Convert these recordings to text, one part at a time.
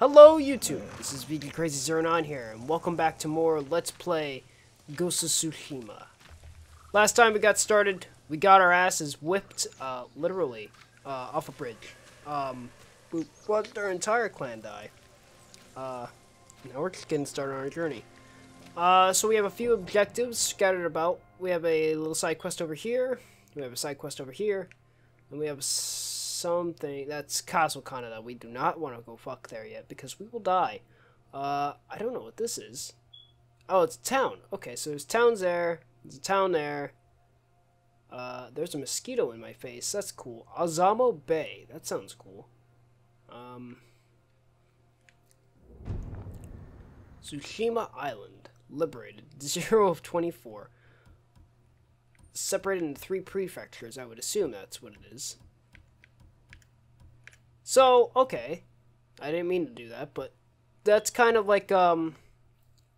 Hello YouTube, this is VGCrazee09 here, and welcome back to more Let's Play Ghost of Tsushima. Last time we got started, we got our asses whipped, uh, literally, uh, off a bridge. Um, we watched our entire clan die. Uh, now we're just getting started on our journey. Uh, so we have a few objectives scattered about. We have a little side quest over here, we have a side quest over here, and we have something that's Castle Kaneda that we do not want to go fuck there yet because we will die. Uh, I don't know what this is. Oh, it's a town. Okay, so there's towns there. There's a town there. Uh, there's a mosquito in my face. That's cool. Azamo Bay. That sounds cool. Um, Tsushima Island. Liberated. 0 of 24. Separated into three prefectures. I would assume that's what it is. So, okay. I didn't mean to do that, but that's kind of like um,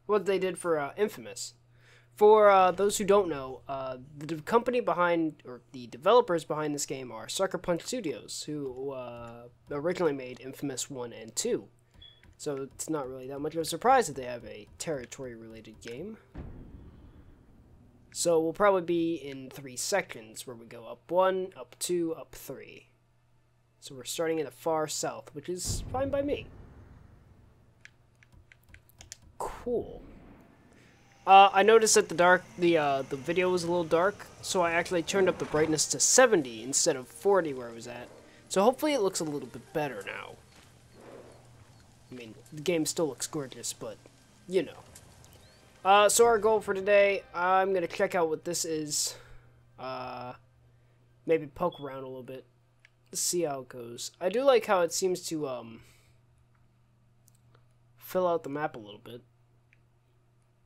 what they did for uh, Infamous. For uh, those who don't know, uh, the company behind, or the developers behind this game are Sucker Punch Studios, who uh, originally made Infamous 1 and 2. So it's not really that much of a surprise that they have a territory-related game. So we'll probably be in three sections, where we go up 1, up 2, up 3. So we're starting in the far south, which is fine by me. Cool. Uh, I noticed that the dark, the uh, the video was a little dark, so I actually turned up the brightness to 70 instead of 40 where I was at. So hopefully it looks a little bit better now. I mean, the game still looks gorgeous, but, you know. Uh, so our goal for today, I'm to check out what this is. Uh, maybe poke around a little bit see how it goes. I do like how it seems to um fill out the map a little bit.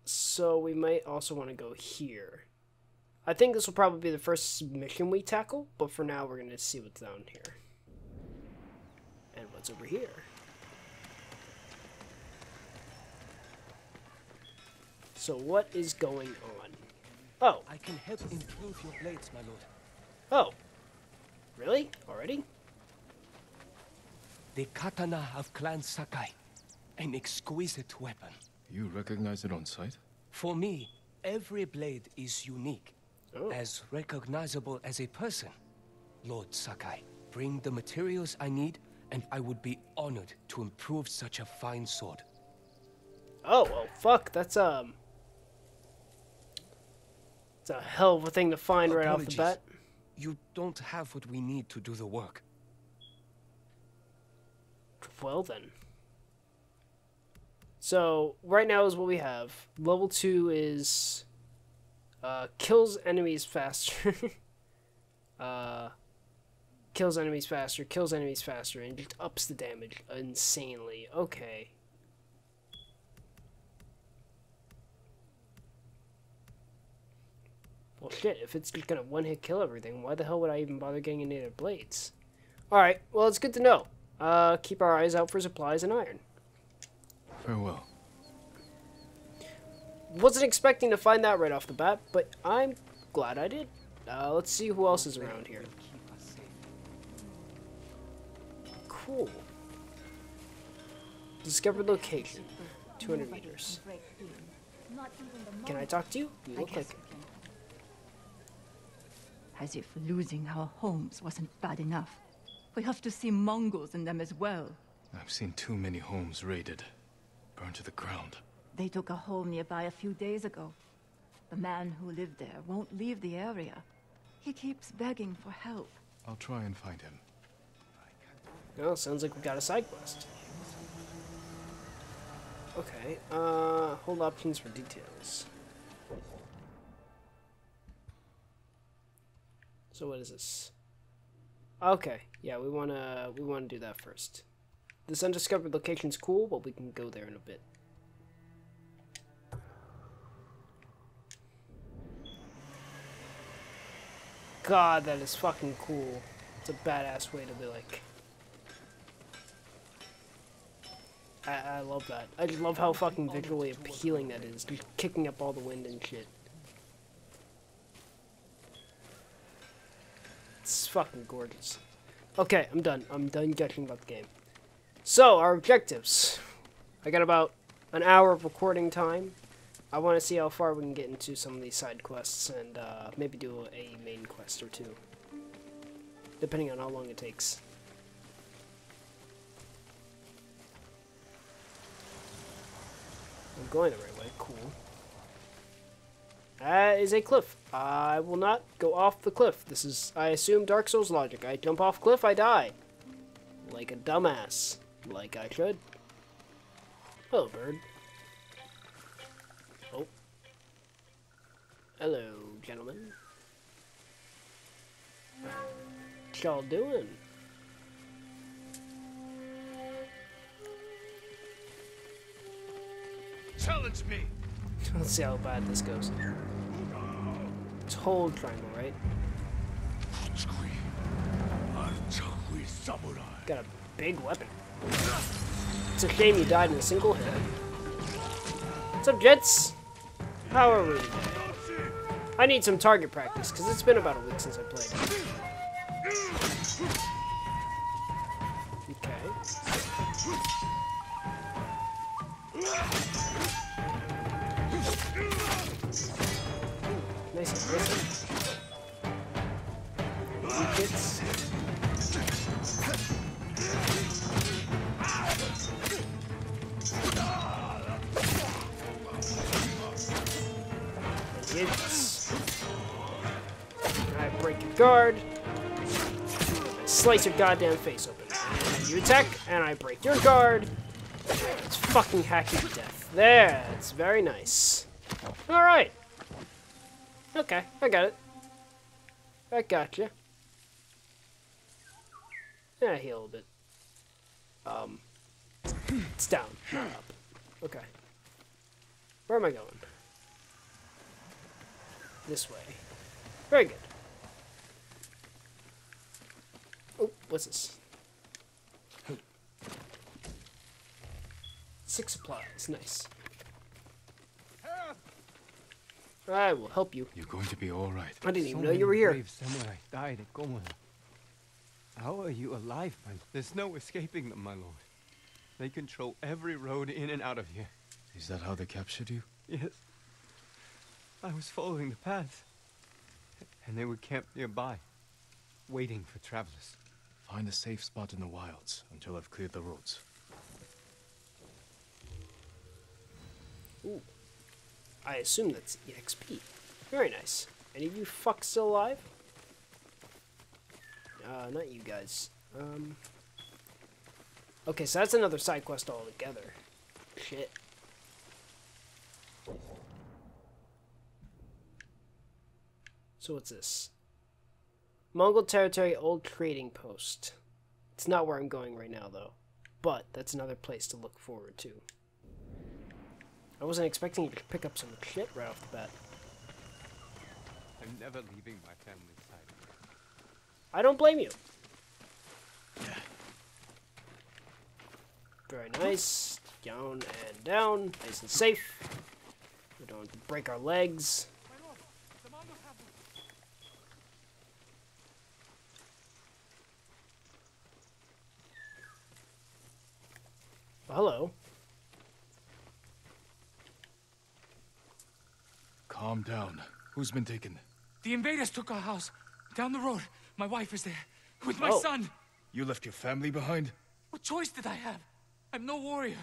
So we might also want to go here. I think this will probably be the first mission we tackle, but for now we're going to see what's down here. And what's over here. So what is going on? Oh. I can help improve your blades, my lord. Oh. Really? Already? The katana of Clan Sakai. An exquisite weapon. You recognize it on sight? For me, every blade is unique. Oh. As recognizable as a person. Lord Sakai, bring the materials I need, and I would be honored to improve such a fine sword. Oh, well, fuck. That's, um... It's a hell of a thing to find right off the bat. You don't have what we need to do the work. Well then. So, right now is what we have. Level 2 is... Uh, kills enemies faster. uh, kills enemies faster, kills enemies faster, and just ups the damage insanely. Okay. Well, shit, if it's just gonna one-hit kill everything, why the hell would I even bother getting any native blades? Alright, well, it's good to know. Uh, keep our eyes out for supplies and iron. Farewell. Wasn't expecting to find that right off the bat, but I'm glad I did. Uh, let's see who else is around here. Cool. Discovered location. 200 meters. Can I talk to you? You look like as if losing our homes wasn't bad enough. We have to see Mongols in them as well. I've seen too many homes raided, burned to the ground. They took a home nearby a few days ago. The man who lived there won't leave the area. He keeps begging for help. I'll try and find him. Oh, sounds like we got a side quest. Okay, uh, hold options for details. So what is this? Okay, yeah, we wanna we wanna do that first. This undiscovered location's cool, but we can go there in a bit. God, that is fucking cool. It's a badass way to be like. I, I love that. I just love how fucking visually appealing that is. Just kicking up all the wind and shit. It's fucking gorgeous. Okay, I'm done. I'm done gushing about the game. So, our objectives. I got about an hour of recording time. I want to see how far we can get into some of these side quests and uh, maybe do a main quest or two. Depending on how long it takes. I'm going the right way. Cool. That is a cliff. I will not go off the cliff. This is, I assume, Dark Souls logic. I jump off cliff, I die. Like a dumbass. Like I should. Hello, bird. Oh. Hello, gentlemen. What y'all doing? Challenge me! Let's see how bad this goes. It's hold triangle, right? Got a big weapon. It's a shame you died in a single hit. What's up, Jets? How are we? I need some target practice, because it's been about a week since I played. Okay. Guard. Slice your goddamn face open. You attack, and I break your guard. It's fucking hack you to death. There, it's very nice. Alright. Okay, I got it. I got you. Yeah, heal a little bit. Um, it's down, not up. Okay. Where am I going? This way. Very good. Oh, what's this? Six supplies, nice. I will help you. You're going to be all right. I didn't even know you were many here. brave samurai died at Komoda. How are you alive, my There's no escaping them, my lord. They control every road in and out of here. Is that how they captured you? Yes. I was following the path. And they were camped nearby, waiting for travelers. Find a safe spot in the wilds until I've cleared the roads. Ooh. I assume that's EXP. Very nice. Any of you fucks still alive? Uh, not you guys. Um. Okay, so that's another side quest altogether. Shit. So what's this? Mongol Territory Old Trading Post. It's not where I'm going right now, though. But that's another place to look forward to. I wasn't expecting you to pick up some shit right off the bat. I'm never leaving my family's side. I don't blame you. Very nice. Down and down. Nice and safe. We don't have to break our legs. Well, hello. Calm down. Who's been taken? The invaders took our house. Down the road. My wife is there. With my Oh. son. You left your family behind? What choice did I have? I'm no warrior.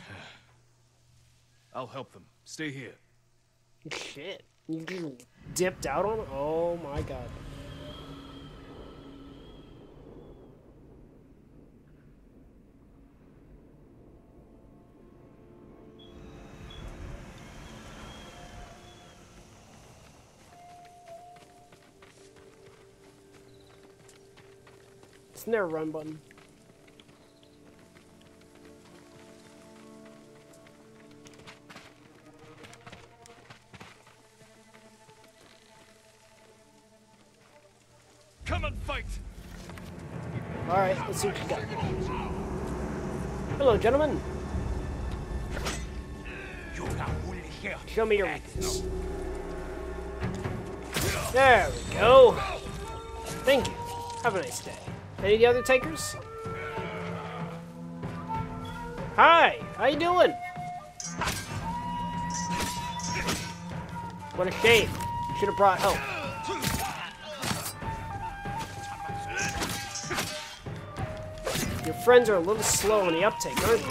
I'll help them. Stay here. Shit. You just dipped out on Oh my god. Isn't there a run button? Come and fight! Alright, let's see what you got. Hello, gentlemen. Show me your weakness. There we go. Thank you. Have a nice day. Any of the other takers? Hi, how you doing? What a shame. Should have brought help. Your friends are a little slow on the uptake, aren't they?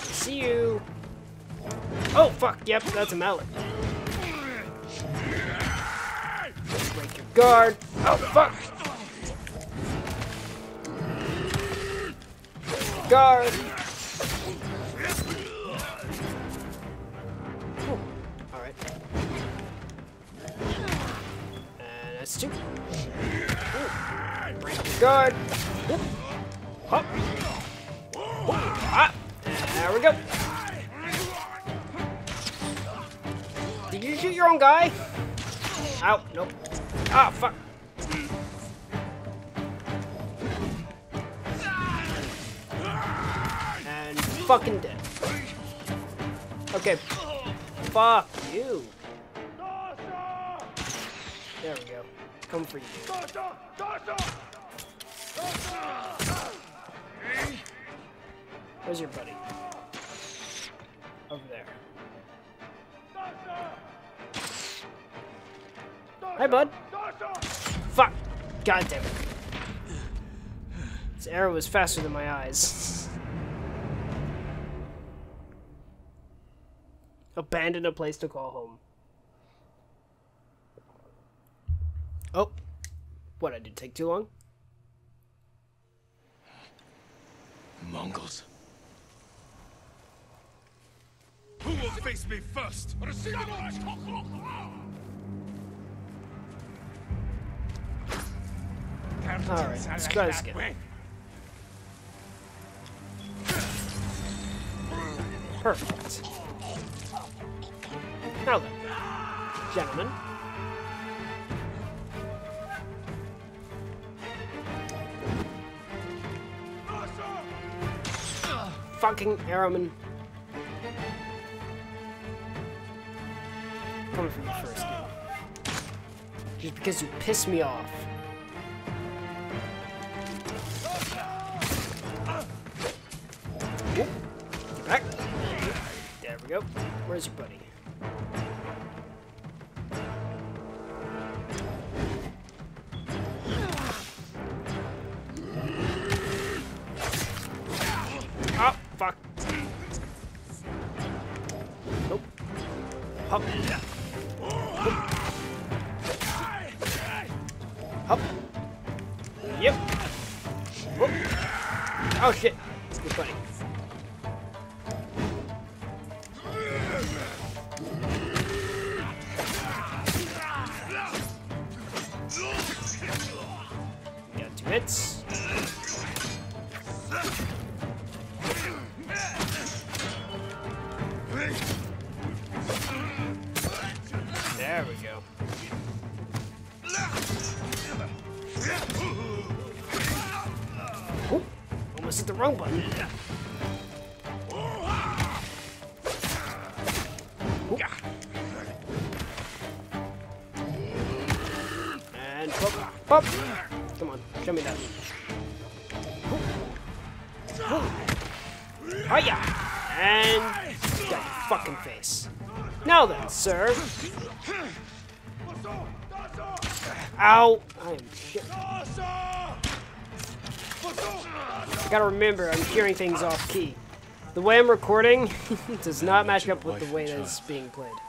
See you. Oh, fuck. Yep, that's a mallet. Break your guard. Oh, fuck. Guard. Whew. All right. And that's two. Ooh. Guard. Hop. Ah. There we go. Did you shoot your own guy? Ow, nope. Ah, fuck. Fucking dead. Okay. Fuck you. There we go. Come for you. Where's your buddy? Over there. Hi, bud. Fuck. God damn it. This arrow is faster than my eyes. Abandon a place to call home. Oh. What, I did take too long? Mongols. Who will face me first? Alright, let's try this again. Perfect. Now then, gentlemen. Fucking Arrowman. Coming from you first, dude. Just because you piss me off. Whoop. Back. There we go. Where's your buddy? Hop. Hop. Yep. Whoop. Oh shit. Remember, I'm hearing things off key. The way I'm recording does not match up with the way that it's being played.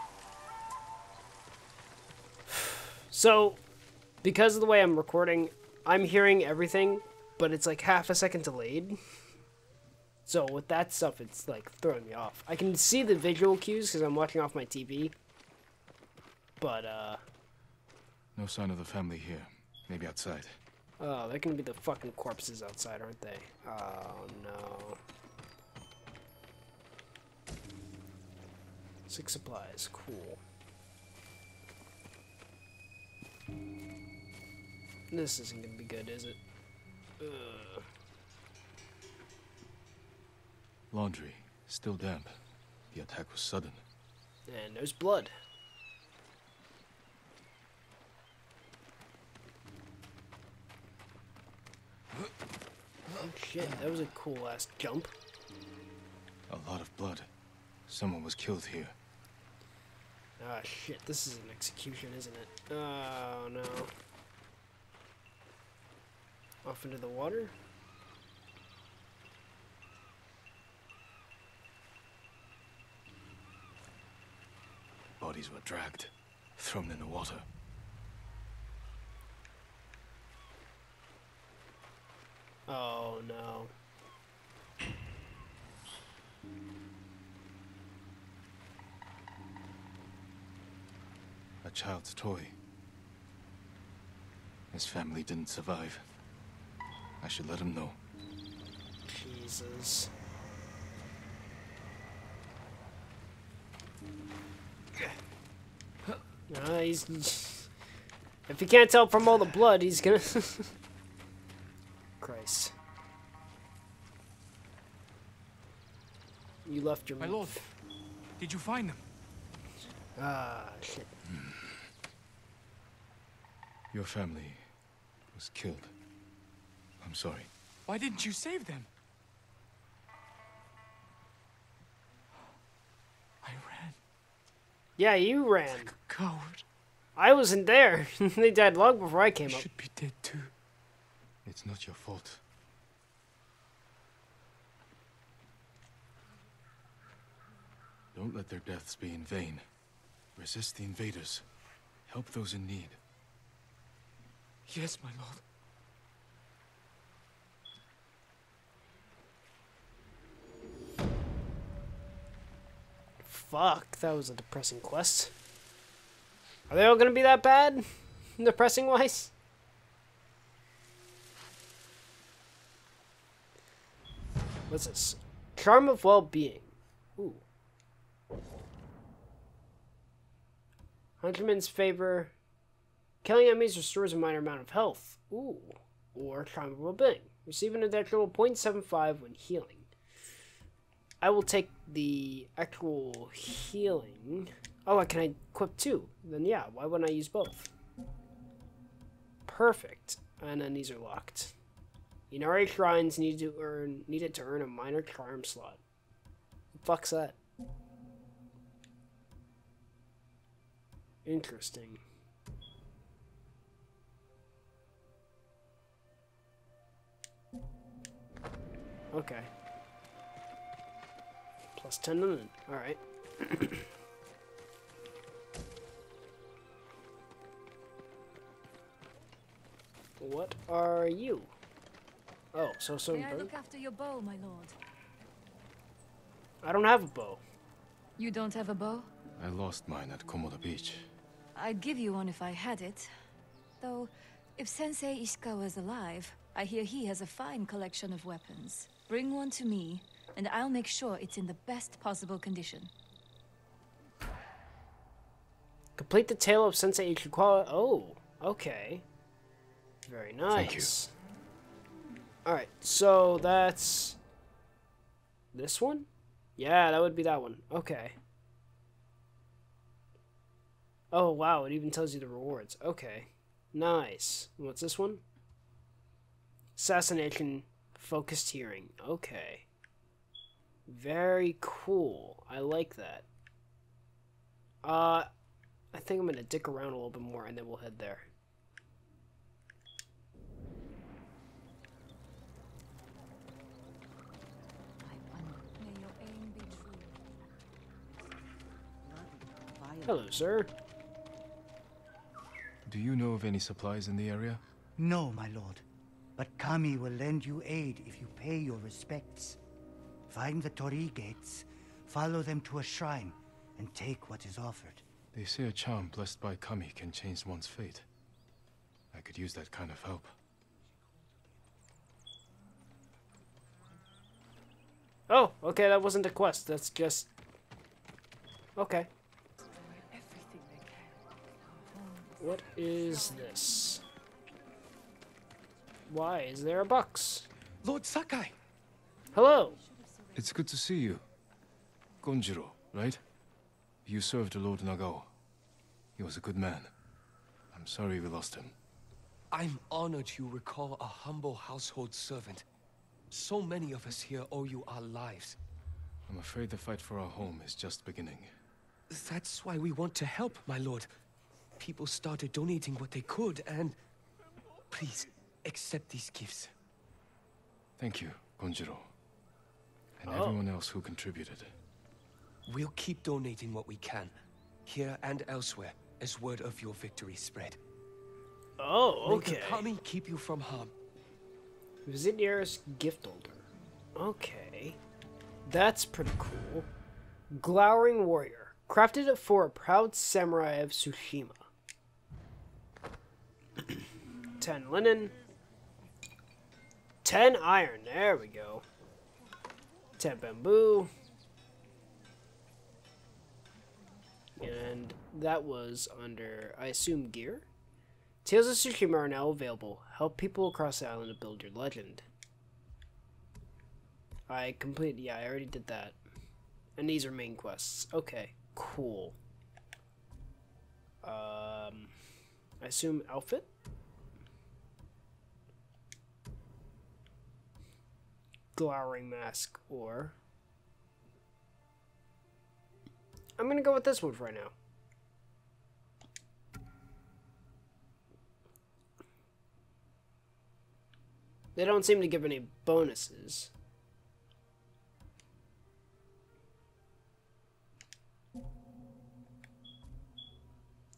So, because of the way I'm recording, I'm hearing everything, but it's like half a second delayed. So with that stuff, it's like throwing me off. I can see the visual cues because I'm watching off my TV. But, uh, No sign of the family here. Maybe outside. Oh, they're gonna be the fucking corpses outside, aren't they? Oh, no. Six supplies, cool. This isn't gonna be good, is it? Ugh. Laundry. Still damp. The attack was sudden. And there's blood. Oh shit, that was a cool ass jump. A lot of blood. Someone was killed here. Ah, shit, this is an execution, isn't it? Oh, no. Off into the water? Bodies were dragged, thrown in the water. Oh, no. A child's toy. His family didn't survive. I should let him know. Jesus. Uh, he's. If he can't tell from all the blood, he's gonna. Christ. You left your. My lord, did you find them? Ah, shit. Your family was killed. I'm sorry. Why didn't you save them? I ran Yeah, you ran. like a coward. I wasn't there. they died long before I I came up. should be dead too. It's not your fault. Don't let their deaths be in vain. Resist the invaders. Help those in need. Yes, my lord. Fuck, that was a depressing quest. Are they all gonna be that bad? Depressing wise? What's this? Charm of well-being. Ooh. Hachiman's favor. Killing enemies restores a minor amount of health. Ooh. Or of well-being. Receive an additional 0.75 when healing. I will take the actual healing. Oh, can I equip two? Then yeah, why wouldn't I use both? Perfect. And then these are locked. Inari shrines need to earn needed to earn a minor charm slot. fuck's that? Interesting. Okay. ten to Plus 10 million. Alright. what are you? Oh, so so May I look after your bow, my lord? I don't have a bow. You don't have a bow? I lost mine at Komoda Beach. I'd give you one if I had it. Though, if Sensei Ishikawa's alive, I hear he has a fine collection of weapons. Bring one to me, and I'll make sure it's in the best possible condition. Complete the tale of Sensei Ishikawa. Oh, okay. Very nice. Thank you. Alright, so that's this one? Yeah, that would be that one. Okay. Oh, wow, it even tells you the rewards. Okay. Nice. What's this one? Assassination focused hearing. Okay. Very cool. I like that. Uh, I think I'm gonna dick around a little bit more and then we'll head there. May your aim be true. Hello, sir. Do you know of any supplies in the area? No, my lord. But Kami will lend you aid if you pay your respects. Find the Torii gates, follow them to a shrine, and take what is offered. They say a charm blessed by Kami can change one's fate. I could use that kind of help. Oh, okay, that wasn't a quest. That's just. Okay. What is this? Why is there a box? Lord Sakai! Hello. It's good to see you. Gonjiro, right? You served Lord Nagao. He was a good man. I'm sorry we lost him. I'm honored you recall a humble household servant. So many of us here owe you our lives. I'm afraid the fight for our home is just beginning. That's why we want to help, my lord. People started donating what they could, and... Please, accept these gifts. Thank you, Gonjiro. And Oh. everyone else who contributed. We'll keep donating what we can, here and elsewhere, as word of your victory spread. Oh, May okay. the Kami keep you from harm. Visit nearest gift holder. Okay. That's pretty cool. Glowering Warrior. Crafted for a proud samurai of Tsushima. 10 linen. 10 iron. There we go. 10 bamboo. And that was under, I assume, gear? Tales of Tsushima are now available. Help people across the island to build your legend. I completed, yeah, I already did that. And these are main quests. Okay, cool. Um, I assume outfit? Glowering mask or... I'm gonna go with this one for right now. They don't seem to give any bonuses.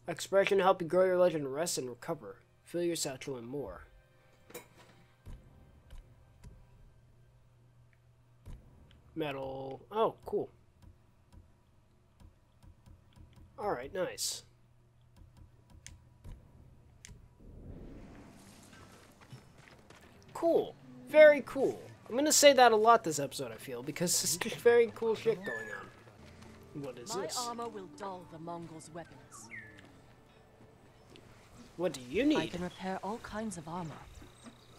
Expression to help you grow your legend, rest and recover. Fill your satchel and more. Metal. Oh, cool. Alright, nice. Cool. Very cool. I'm gonna say that a lot this episode, I feel, because there's just very cool shit going on. What is My this? armor will dull the Mongols' weapons. What do you need? I can repair all kinds of armor.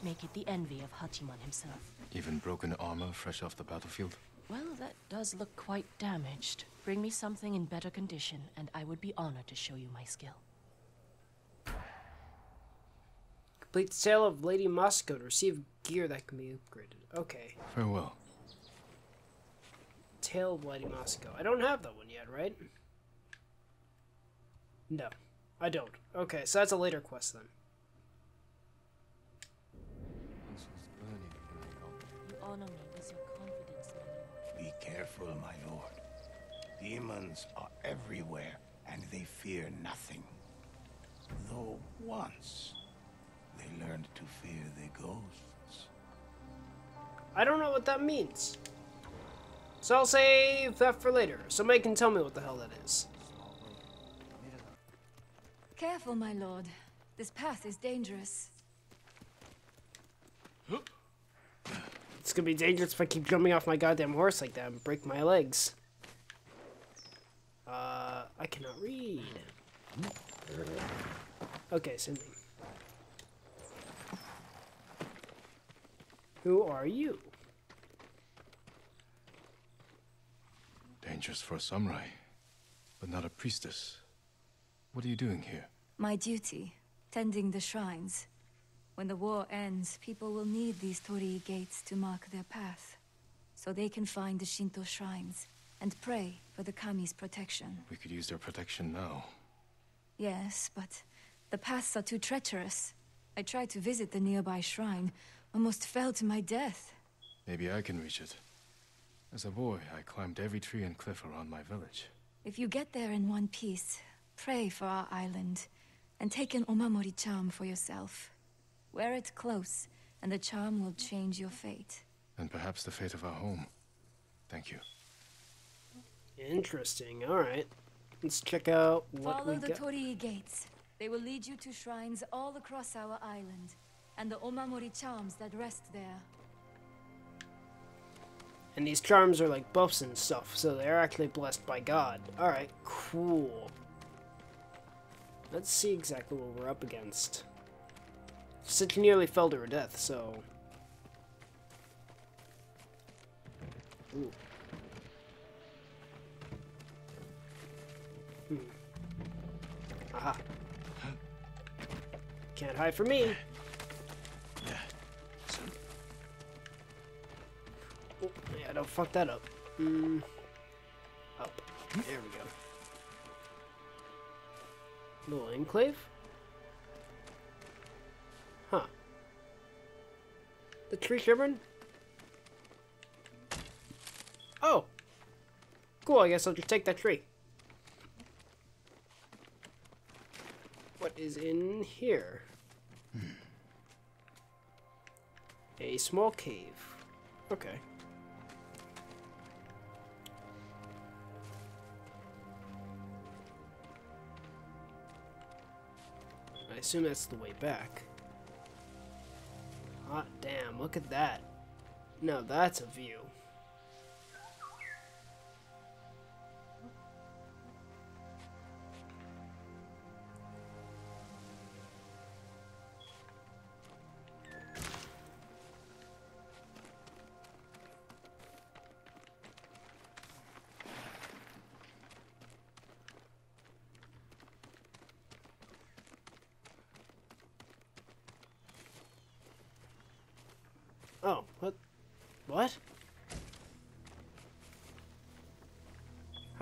Make it the envy of Hachiman himself. Even broken armor fresh off the battlefield. Well, that does look quite damaged. Bring me something in better condition, and I would be honored to show you my skill. Complete the sale of Lady Masako to receive gear that can be upgraded. Okay. Farewell. Tale of Lady Masako. I don't have that one yet, right? No, I don't. Okay, so that's a later quest then. You honor me with your confidence, my lord. Be careful, my lord. Demons are everywhere, and they fear nothing. Though once, they learned to fear the ghosts. I don't know what that means. So I'll save that for later. Somebody can tell me what the hell that is. Careful, my lord. This path is dangerous. It's gonna be dangerous if I keep jumping off my goddamn horse like that and break my legs. Uh, I cannot read. Okay, same thing. Who are you? Dangerous for a samurai, but not a priestess. What are you doing here? My duty, tending the shrines. When the war ends, people will need these torii gates to mark their path. So they can find the Shinto shrines and pray for the kami's protection. We could use their protection now. Yes, but the paths are too treacherous. I tried to visit the nearby shrine, almost fell to my death. Maybe I can reach it. As a boy, I climbed every tree and cliff around my village. If you get there in one piece, pray for our island, and take an Omamori charm for yourself. Wear it close, and the charm will change your fate. And perhaps the fate of our home. Thank you. Interesting. All right. Let's check out what Follow we the got. Torii gates. They will lead you to shrines all across our island, and the Omamori charms that rest there. And these charms are like buffs and stuff, so they're actually blessed by God. Alright, cool. Let's see exactly what we're up against. Since nearly fell to her death, so... Ooh. Hmm. Aha. Can't hide from me. Oh, yeah, don't fuck that up. Mm. Up. There we go. Little enclave? Huh. The tree shivering? Oh! Cool, I guess I'll just take that tree. What is in here? Hmm. A small cave. Okay. I assume that's the way back. Hot damn, look at that. Now that's a view.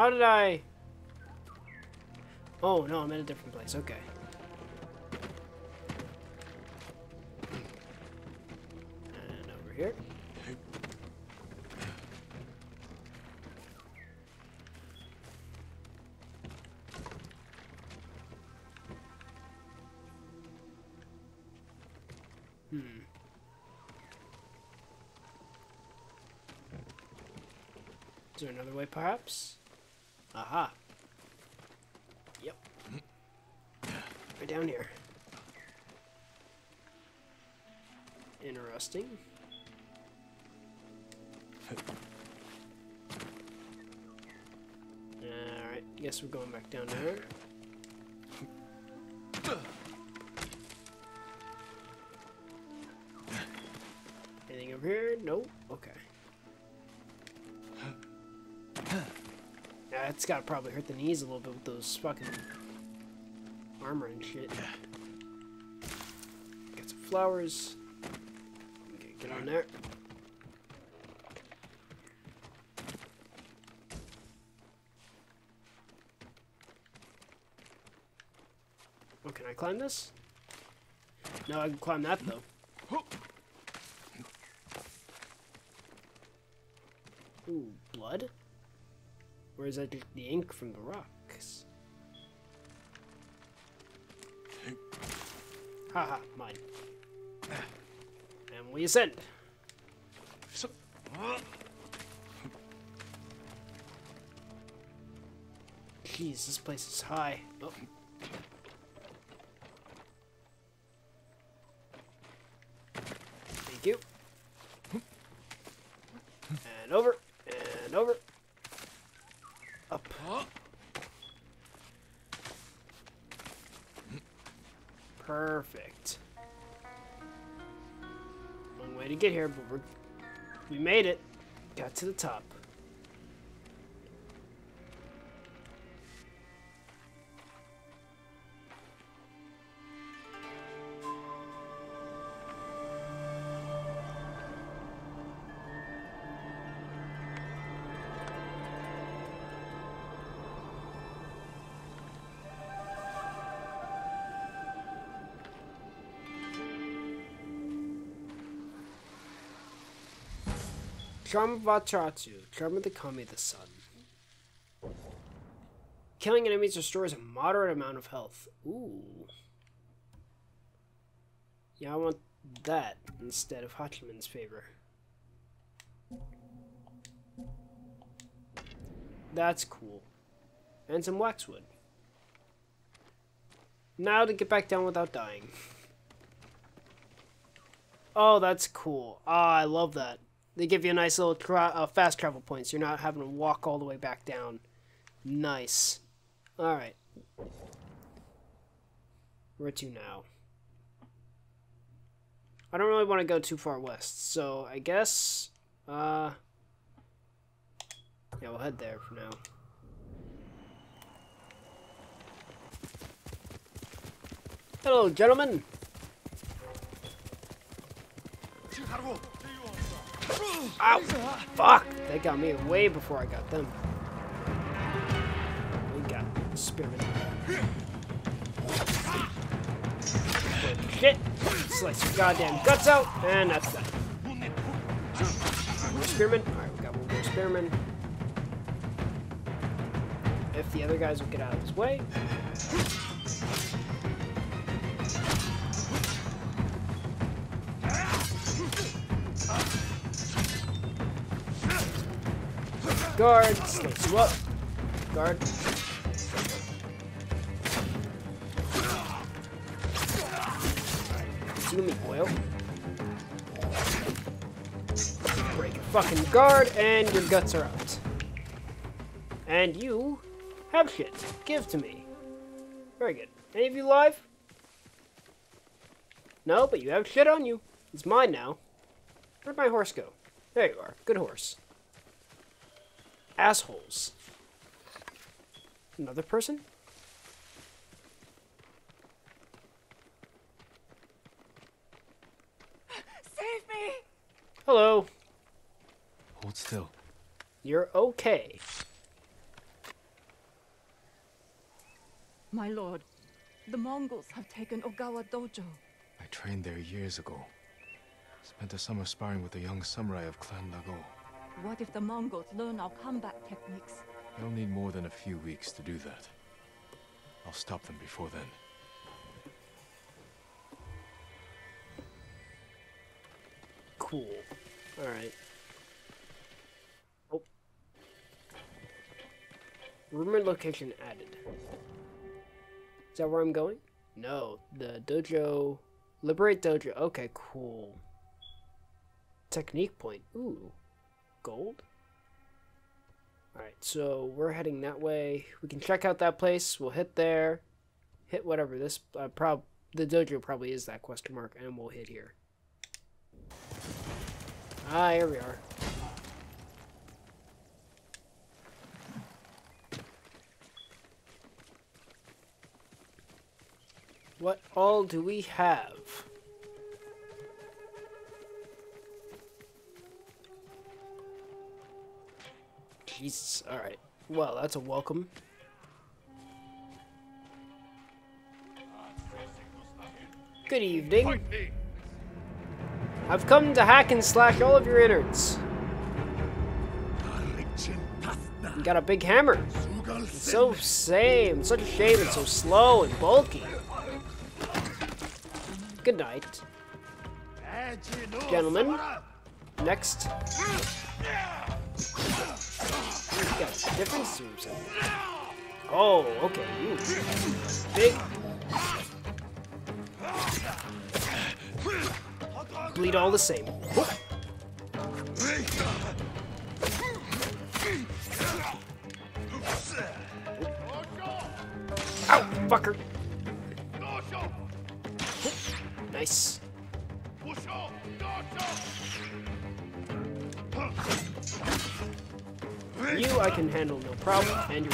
How did I... Oh, no, I'm in a different place. Okay. And over here. Hmm. Is there another way, perhaps? Aha. Yep. Right down here. Interesting. Alright, guess we're going back down there. Anything over here? Nope. Okay. It's gotta probably hurt the knees a little bit with those fucking armor and shit. Got some flowers. Okay, get on there. Oh, can I climb this? No, I can climb that though. Ooh, blood? Or is that the ink from the rocks? Haha, mine. And we ascend. Jeez, this place is high. Oh. Long way to get here, but we made it. Got to the top. Amaterasu, Charm of the Kami, the Sun. Killing enemies restores a moderate amount of health. Ooh. Yeah, I want that instead of Hachiman's favor. That's cool. And some waxwood. Now to get back down without dying. Oh, that's cool. Ah, I love that. They give you a nice little tra uh, fast travel points. You're not having to walk all the way back down. Nice. Alright. Where to now? I don't really want to go too far west, so I guess, uh, yeah, we'll head there for now. Hello, gentlemen. Ow! Fuck! They got me way before I got them. We got spearmen. Shit! Slice your goddamn guts out, and that's that. More spearmen. Alright, we got one more spearmen. If the other guys would get out of his way. Guard, slice you up. Guard. Me, oil. Break your fucking guard, and your guts are out. And you have shit. Give to me. Very good. Any of you live? No, but you have shit on you. It's mine now. Where'd my horse go? There you are. Good horse. Assholes. Another person? Save me! Hello. Hold still. You're okay. My lord, the Mongols have taken Ogawa Dojo. I trained there years ago. Spent a summer sparring with a young samurai of Clan Nago. What if the Mongols learn our combat techniques? They'll need more than a few weeks to do that. I'll stop them before then. Cool. Alright. Oh. Rumored location added. Is that where I'm going? No. The dojo. Liberate dojo. Okay, cool. Technique point. Ooh. Gold? Alright, so we're heading that way. We can check out that place. We'll hit there. Hit whatever. This, uh, prob the dojo probably is that question mark, and we'll hit here. Ah, here we are. What all do we have? Jesus, alright. Well, that's a welcome. Good evening. I've come to hack and slash all of your innards. You got a big hammer. It's so same, such a shame it's so slow and bulky. Good night. Gentlemen, next. Got different suit. Oh, okay. Ooh. Big. Bleed all the same. Ow, fucker. Nice. I can handle no problem, and you're.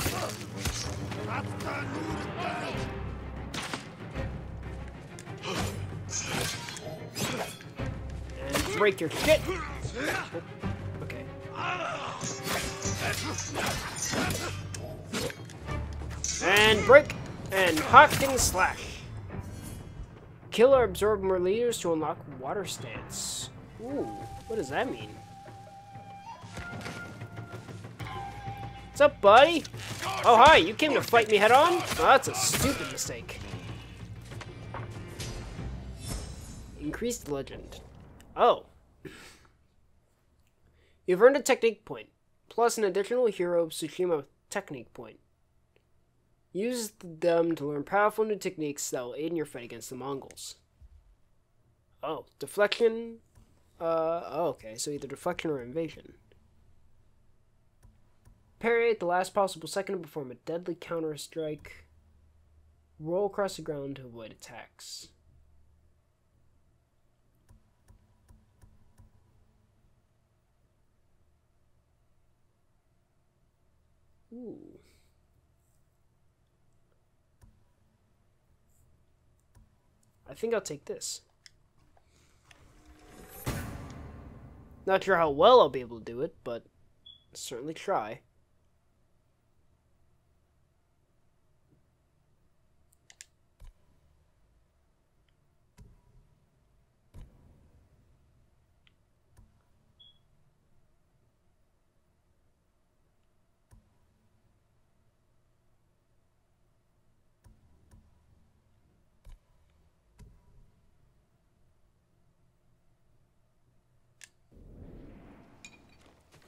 And break your shit. Okay. And break. And hack and slash. Kill or absorb more leaders to unlock water stance. Ooh, what does that mean? What's up, buddy? Oh, hi, you came to fight me head on? Oh, that's a stupid mistake. Increased legend. Oh. You've earned a technique point, plus an additional hero Tsushima technique point. Use them to learn powerful new techniques that will aid in your fight against the Mongols. Oh, deflection. Uh, oh, okay, so either deflection or invasion. Parry at the last possible second to perform a deadly counter strike. Roll across the ground to avoid attacks. Ooh. I think I'll take this. Not sure how well I'll be able to do it, but certainly try.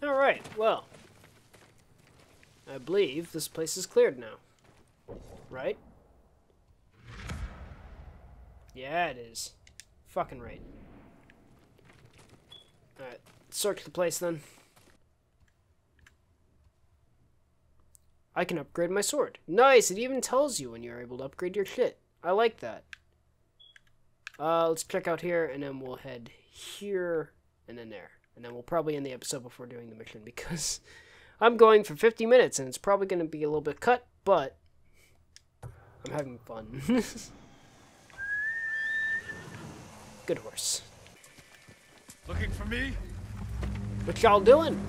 Alright, well. I believe this place is cleared now. Right? Yeah, it is. Fucking right. Alright, search the place then. I can upgrade my sword. Nice, it even tells you when you're able to upgrade your shit. I like that. Uh, let's check out here, and then we'll head here, and then there. And then we'll probably end the episode before doing the mission, because I'm going for 50 minutes, and it's probably going to be a little bit cut, but I'm having fun. Good horse. Looking for me? What y'all doing?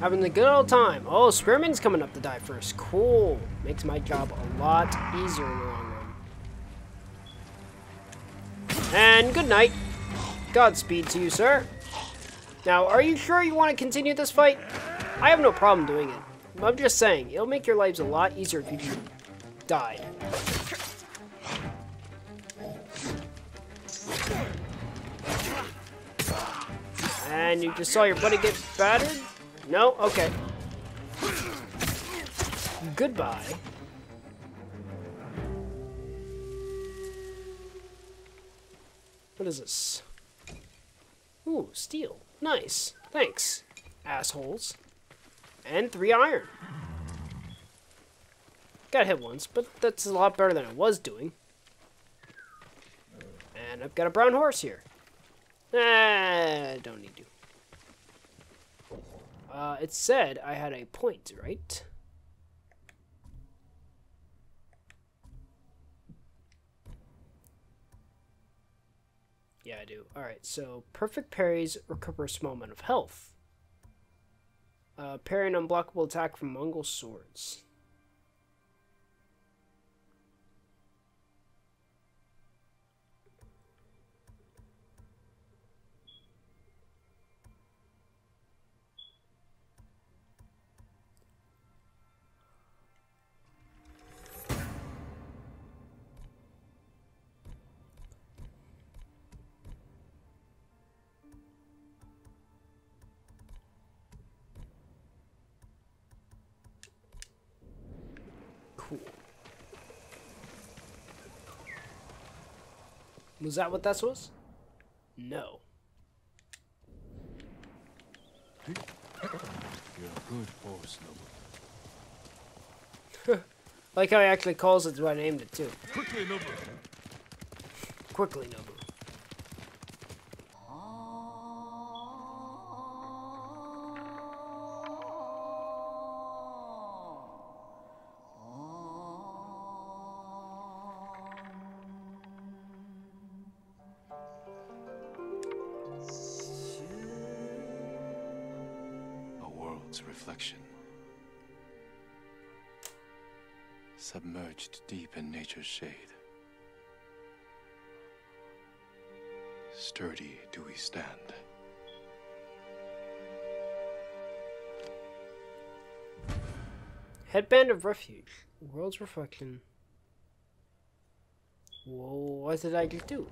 Having a good old time. Oh, Spearman's coming up to die first. Cool. Makes my job a lot easier in the long run. And good night. Godspeed to you, sir. Now, are you sure you want to continue this fight? I have no problem doing it. I'm just saying, it'll make your lives a lot easier if you died. And you just saw your buddy get battered? No? Okay. Goodbye. What is this? Ooh, steel. Nice. Thanks, assholes. And three iron. Got hit once, but that's a lot better than I was doing. And I've got a brown horse here. Ah, don't need to. Uh, it said I had a point, right? Yeah, I do. Alright, so perfect parries recover a small amount of health. Uh, parry an unblockable attack from Mongol swords. Was that what that was? No. You're a good horse, Noble. like how he actually calls it what I named it too. Quickly, Noble. Quickly, Nobu. Shade. Sturdy do we stand. Headband of Refuge. World's Reflection. Whoa, what did I just do?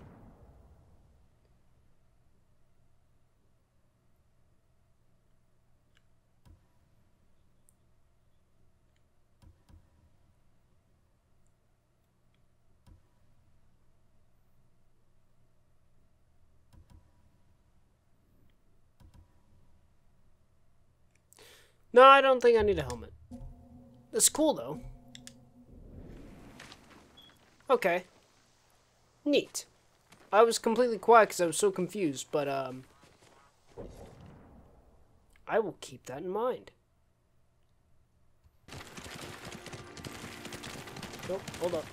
No, I don't think I need a helmet. That's cool, though. Okay. Neat. I was completely quiet because I was so confused, but, um... I will keep that in mind. Oh, hold up.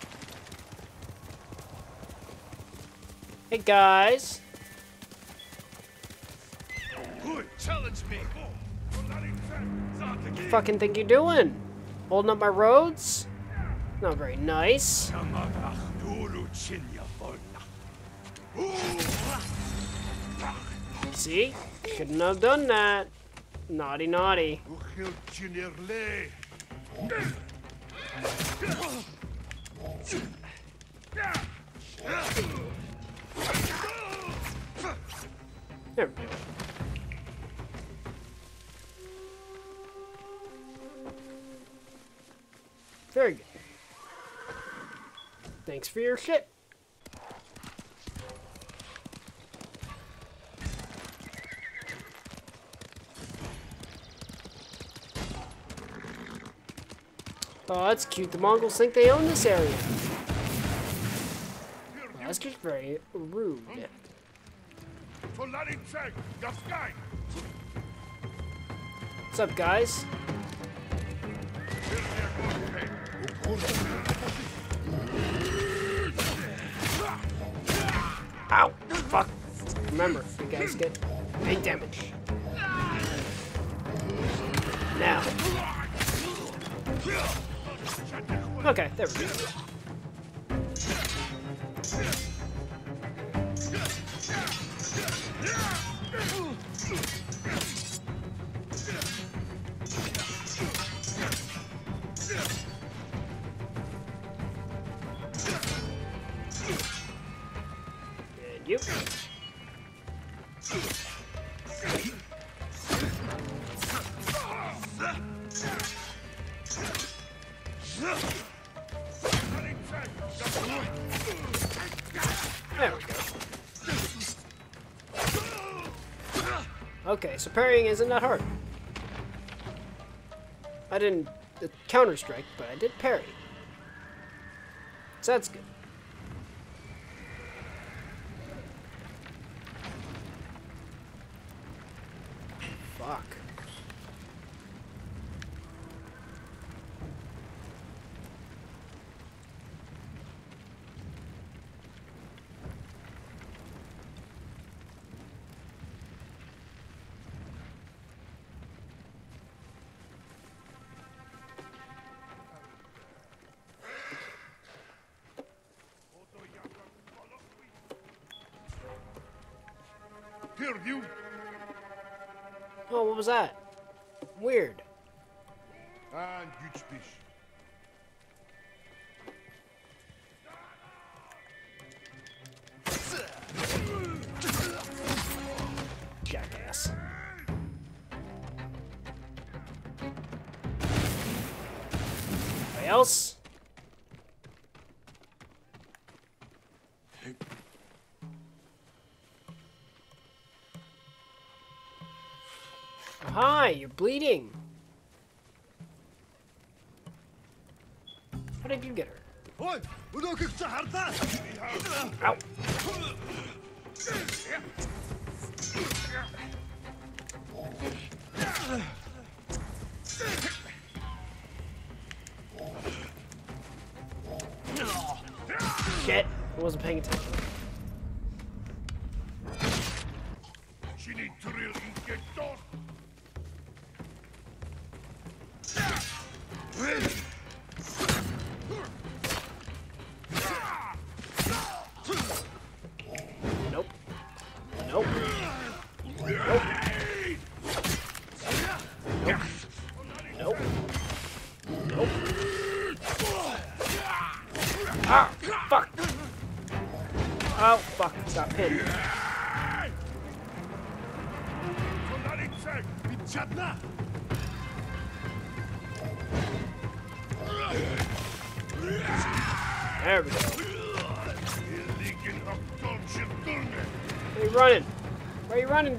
Hey, guys. Good, challenge me. Fucking think you're doing? Holding up my roads? Not very nice. See? Shouldn't have done that. Naughty, naughty. There we go. Very good. Thanks for your shit. Oh, that's cute. The Mongols think they own this area. Well, that's just very rude. What's up, guys? Ow! Fuck! Remember, you guys get big damage. Now. Okay, there we go. Parrying isn't that hard. I didn't uh, counter strike, but I did parry. So that's good. Oh, what was that? Weird. Piş. bleeding. How did you get her? Ow.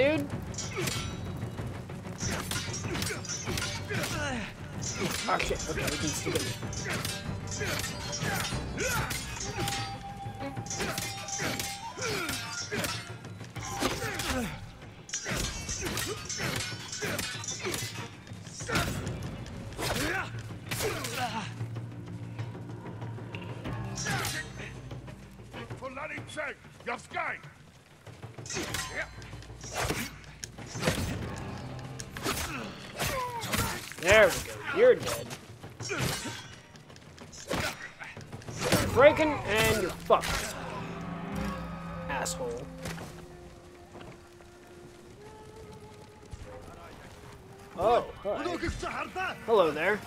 him, dude. Oh shit, okay, we can still get Polani Cheng, Yavskai! There we go. You're dead. Start breaking, and you're fucked. Asshole. Oh, hi. Hello there.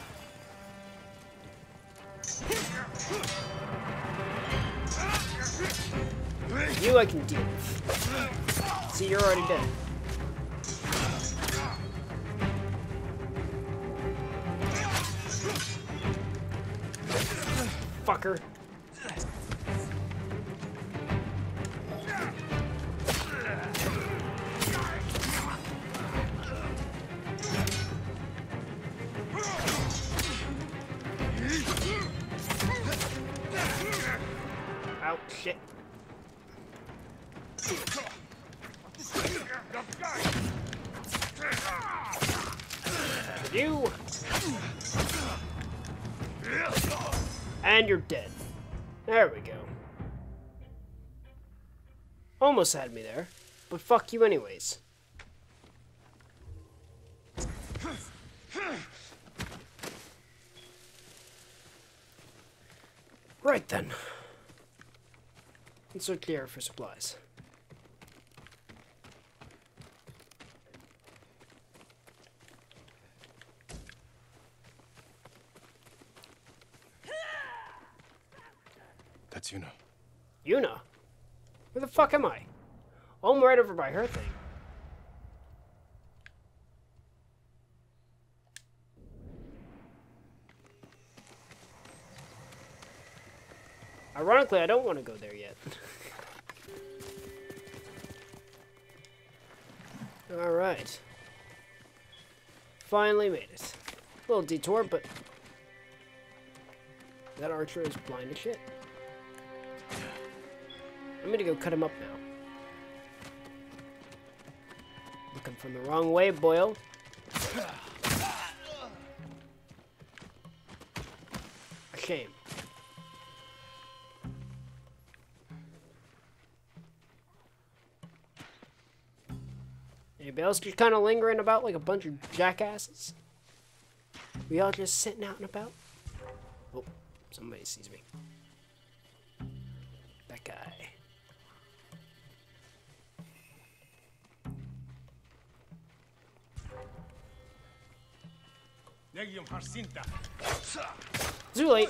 You I can deal with. See, you're already dead. Fucker. Almost had me there. But fuck you anyways. Right then. Let's look here for supplies. That's Yuna. Yuna? Where the fuck am I? Oh, I'm right over by her thing. Ironically, I don't want to go there yet. Alright. Finally made it. A little detour, but... That archer is blind as shit. I'm gonna go cut him up now. From the wrong way, Boyle. Shame. Anybody else just kind of lingering about like a bunch of jackasses? We all just sitting out and about? Oh, somebody sees me. Too late.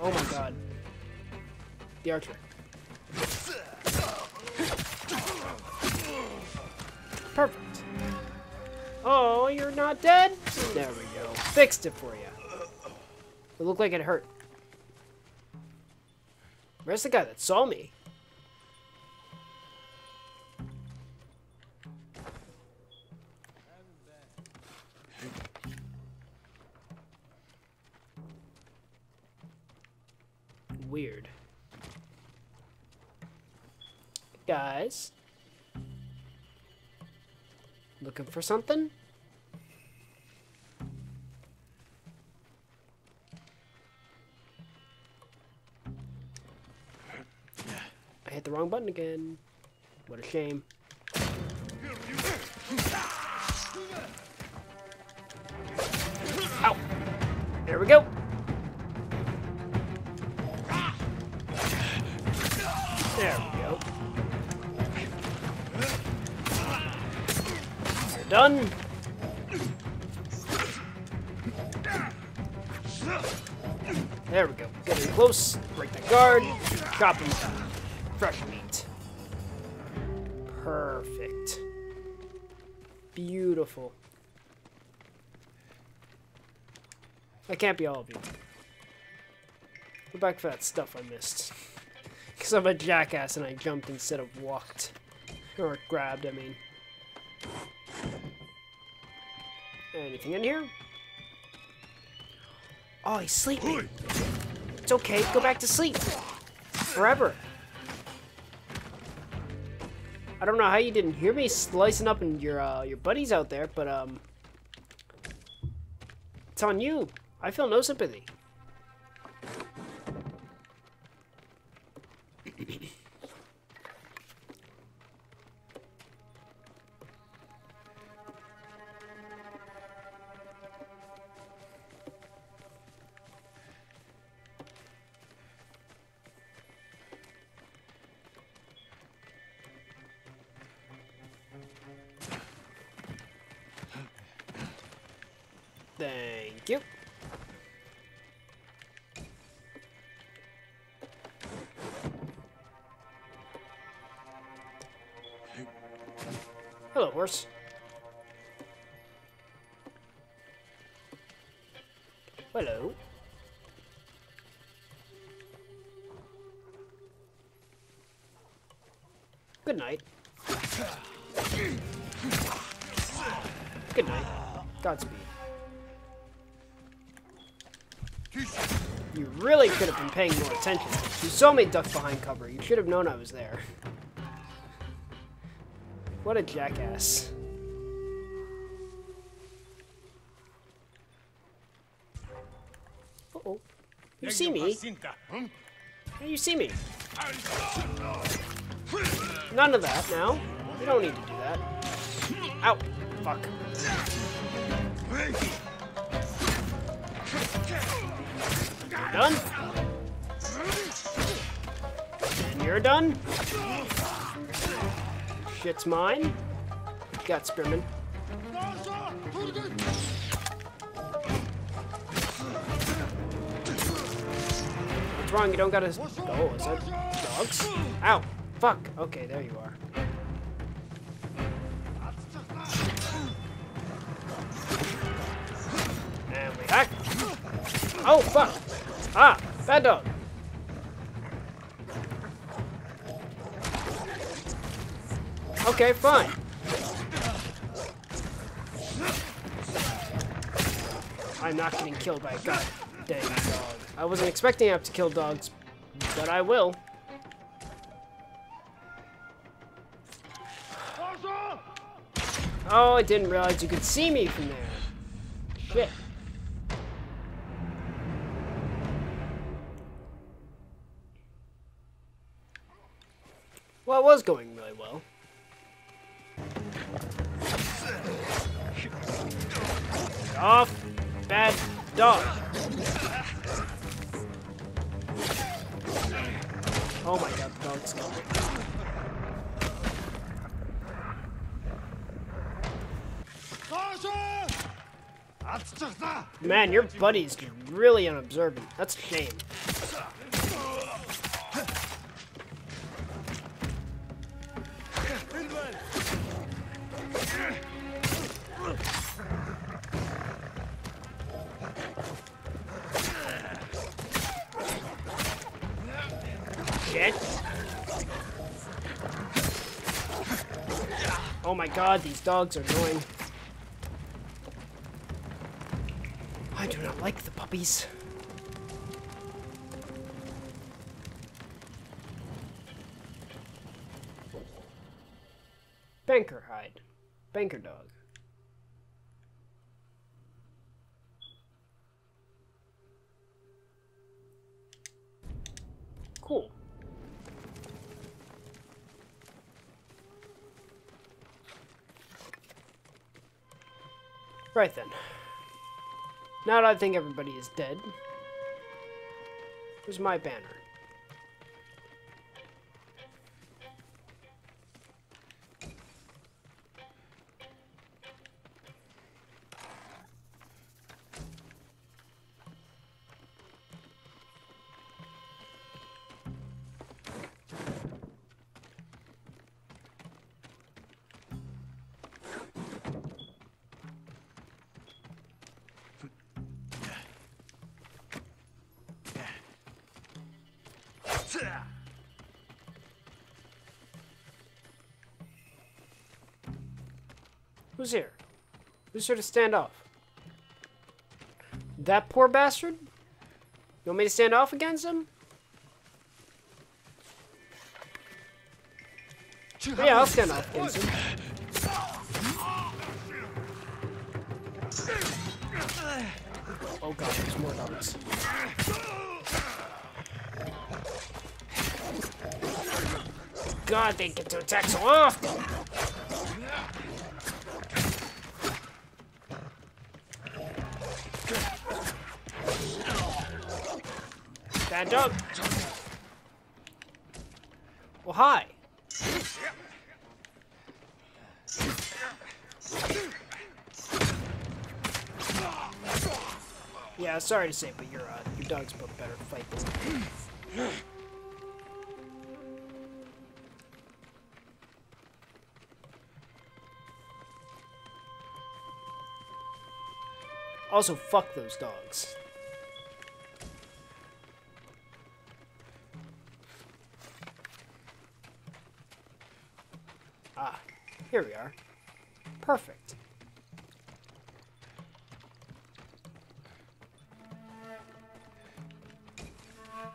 Oh my god. The archer. Perfect. Oh, you're not dead? There we go. Fixed it for you. It looked like it hurt. Where's the guy that saw me? Guys. Looking for something? I hit the wrong button again. What a shame. Ow! There we go. There done. There we go. Get in close, break the guard, chop him. Fresh meat. Perfect. Beautiful. That can't be all of you. Go back for that stuff I missed. Because I'm a jackass and I jumped instead of walked. Or grabbed, I mean. Anything in here? Oh, he's sleeping. It's okay, go back to sleep. Forever. I don't know how you didn't hear me slicing up and your uh, your buddies out there, but um, it's on you. I feel no sympathy. Godspeed. You really could have been paying more attention. You saw me duck behind cover. You should have known I was there. What a jackass. Uh oh. You see me? You see me? None of that now. You don't need to do that. Ow. Fuck. Done? And you're done? Shit's mine. Got Spearman. What's wrong? You don't got a... Oh, is that dogs? Ow. Fuck. Okay, there you are. Oh, fuck. Ah, bad dog. Okay, fine. I'm not getting killed by a god dang dog. I wasn't expecting to have to kill dogs, but I will. Oh, I didn't realize you could see me from there. Shit. Was going really well. Off, bad dog. Oh my god, the dog's coming. Man, your buddy's really unobservant. That's a shame. God, these dogs are annoying. I do not like the puppies. Banker hide. Banker dog. Right then. Now that I think everybody is dead, here's my banner. Who's here? Who's here to stand off? That poor bastard? You want me to stand off against him? Yeah, I'll stand off against him. Oh god, there's more dogs. God, they get to attack so often! Up! Well, hi! Yeah, sorry to say, but your uh, your dog's a better fight than Also, fuck those dogs. Here we are. Perfect.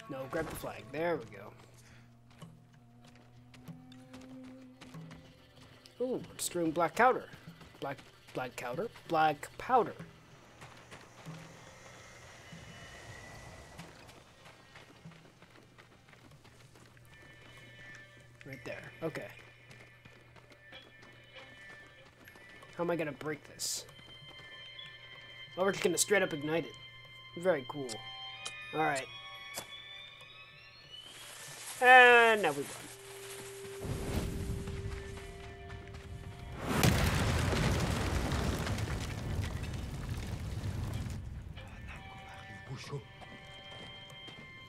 No, grab the flag. There we go. Ooh, destroying black powder. Black, black powder? Black powder. Am I gonna break this? Oh, we're just gonna straight up ignite it. Very cool. Alright. And now we run.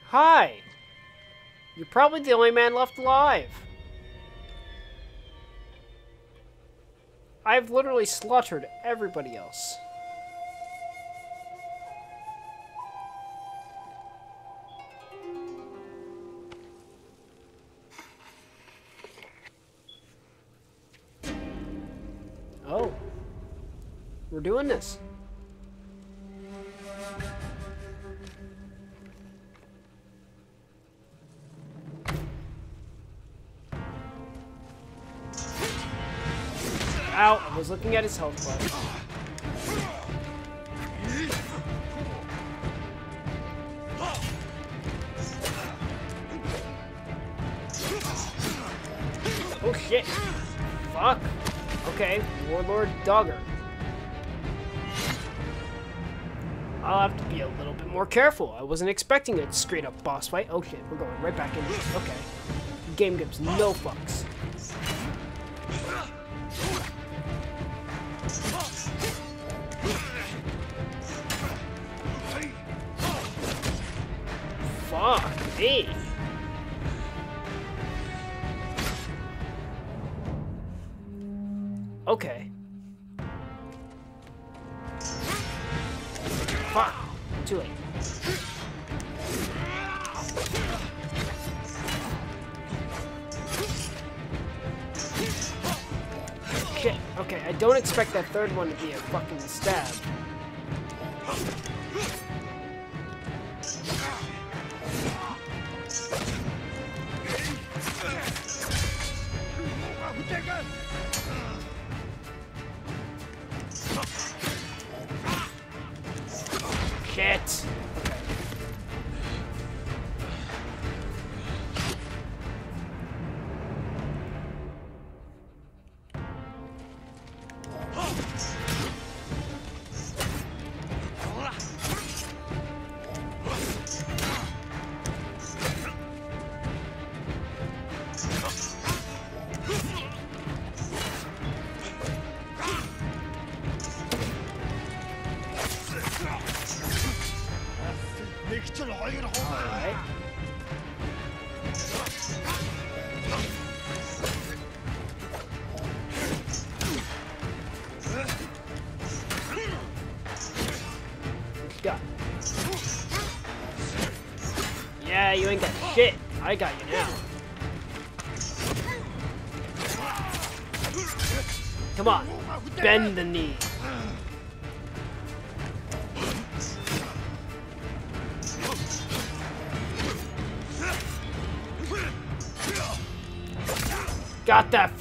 Hi! You're probably the only man left alive. I've literally slaughtered everybody else. Oh. We're doing this. Was looking at his health bar. Oh shit. Fuck. Okay, Warlord Dogger. I'll have to be a little bit more careful. I wasn't expecting a straight up boss fight. Oh shit, we're going right back it. Okay. Game gives no fucks. Fuck me. Okay. Fuck. Too late. Shit. Okay, I don't expect that third one to be a fucking stab.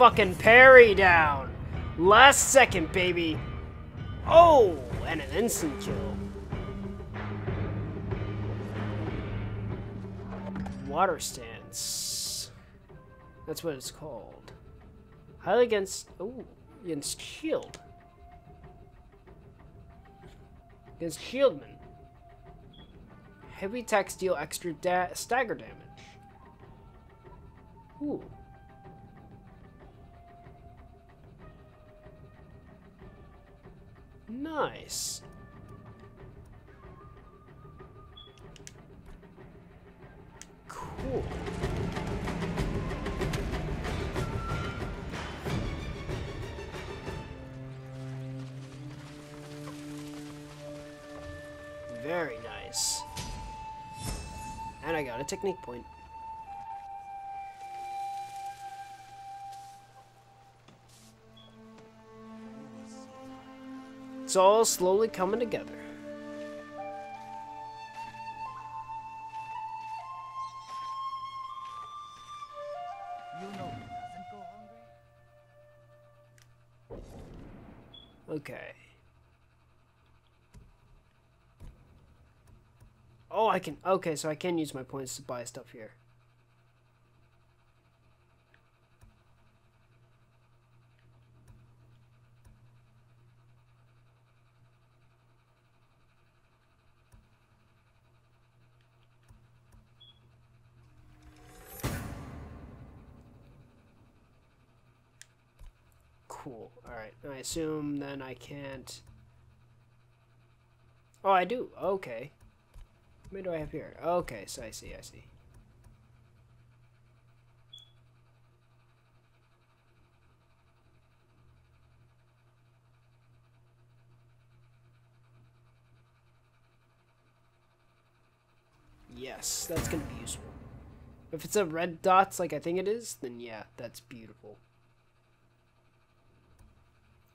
Fucking parry down. Last second, baby. Oh, and an instant kill. Water stance. That's what it's called. Highly against. Oh, against shield. Against shieldman. Heavy attacks deal extra da stagger damage. Ooh. Nice. Cool. Very nice. And I got a technique point. It's all slowly coming together. You know doesn't go hungry? Okay. Oh, I can. Okay, so I can use my points to buy stuff here. Assume then I can't... Oh, I do. Okay. Many do I have here? Okay, so I see, I see. Yes, that's gonna be useful. If it's a red dots like I think it is, then yeah, that's beautiful.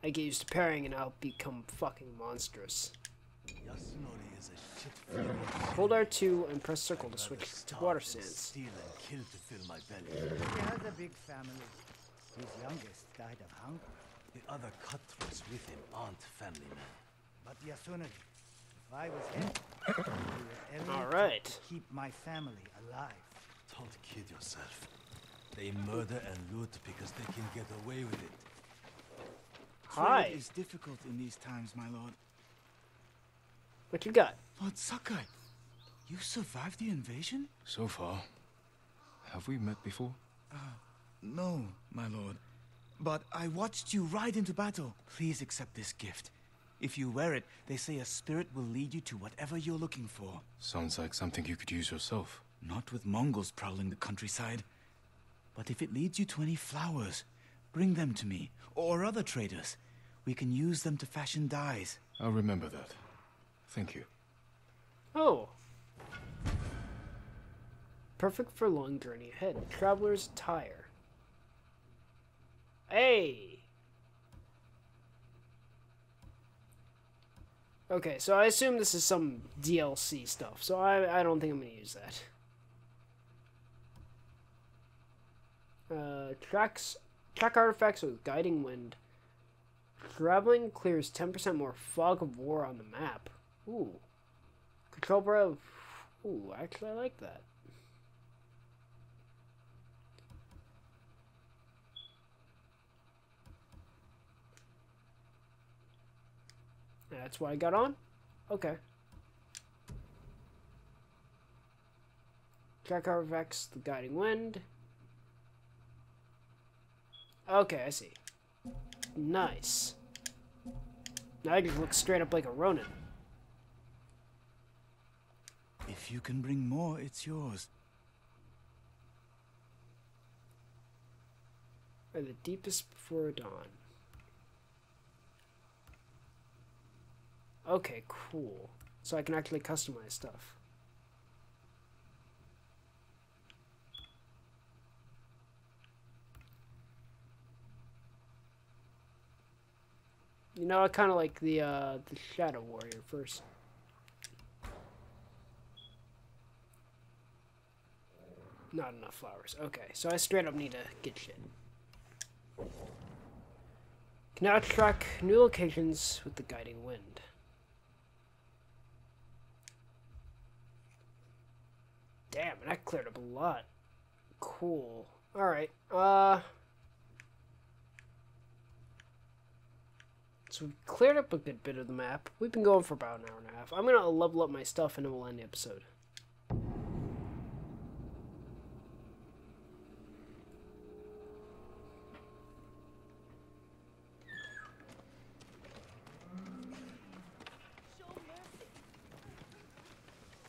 I get used to pairing and I'll become fucking monstrous. Yasunori is a shit. Hold R2 and press circle to switch to water and sands. Steal and kill to fill my belly. He has a big family. His youngest died of hunger. The other cutthroats with him aren't family men. But Yasunori, if I was him, I would All right. to keep my family alive. Don't kid yourself. They murder and loot because they can get away with it. Hi. Trade is difficult in these times, my lord. What you got? Lord Sakai, you survived the invasion? So far. Have we met before? Uh, no, my lord. But I watched you ride into battle. Please accept this gift. If you wear it, they say a spirit will lead you to whatever you're looking for. Sounds like something you could use yourself. Not with Mongols prowling the countryside. But if it leads you to any flowers, bring them to me, or other traders. We can use them to fashion dyes. I'll remember that. Thank you. Oh. Perfect for long journey ahead. Traveler's Attire. Hey. Okay, so I assume this is some DLC stuff, so I, I don't think I'm going to use that. Uh, tracks, track artifacts with guiding wind. Traveling clears 10% more fog of war on the map. Ooh. Control bro. Ooh, actually I like that. That's what I got on? Okay. Track artifacts, the guiding wind. Okay, I see. Nice. Now I can look straight up like a Ronin. If you can bring more, it's yours. Or the deepest before dawn. Okay, cool. So I can actually customize stuff. You know, I kind of like the uh, the Shadow Warrior first. Not enough flowers. Okay, so I straight up need to get shit. Can now track new locations with the guiding wind. Damn, that cleared up a lot. Cool. Alright, uh... So we've cleared up a good bit of the map. We've been going for about an hour and a half. I'm gonna level up my stuff and then we'll end the episode.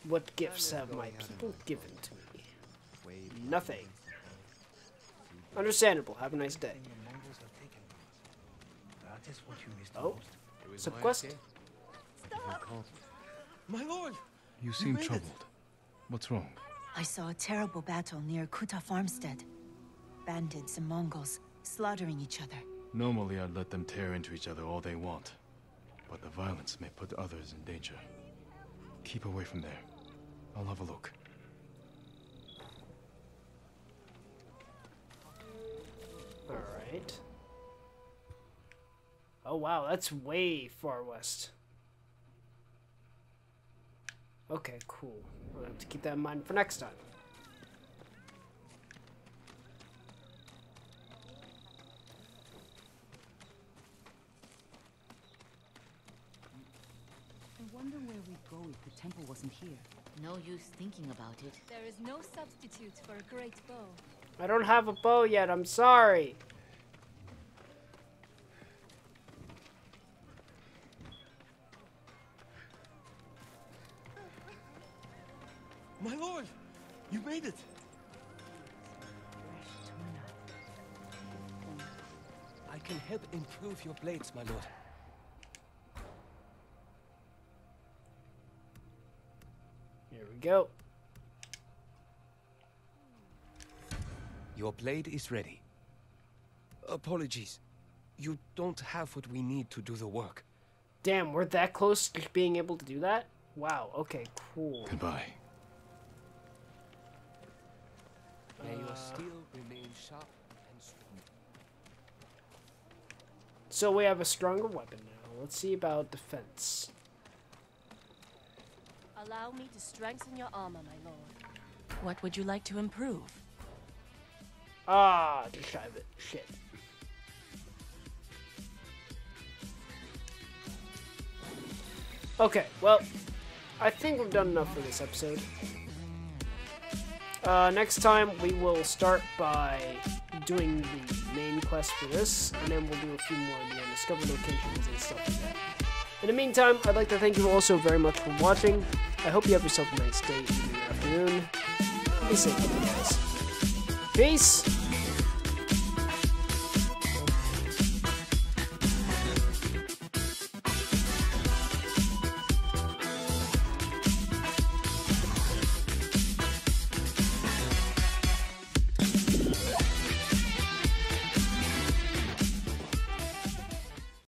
What gifts have my people given to me? Nothing. Understandable. Have a nice day. That is what you missed Oh, most. subquest. My lord! You seem made it. troubled. What's wrong? I saw a terrible battle near Kuta Farmstead. Bandits and Mongols slaughtering each other. Normally, I'd let them tear into each other all they want. But the violence may put others in danger. Keep away from there. I'll have a look. Alright. Oh wow, that's way far west. Okay, cool. I'll have to keep that in mind for next time. I wonder where we'd go if the temple wasn't here. No use thinking about it. There is no substitute for a great bow. I don't have a bow yet, I'm sorry. Improve your blades, my lord. Here we go. Your blade is ready. Apologies. You don't have what we need to do the work. Damn, we're that close to being able to do that? Wow, okay, cool. Goodbye. May your steel remain sharp and strong. So we have a stronger weapon now. Let's see about defense. Allow me to strengthen your armor, my lord. What would you like to improve? Ah, just shy of it. Shit. Okay, well, I think we've done enough for this episode. Uh, next time we will start by doing the main quest for this, and then we'll do a few more in the uh, end, discover locations and stuff like that. In the meantime, I'd like to thank you all so very much for watching. I hope you have yourself a nice day, evening, afternoon. Be safe, guys. Peace!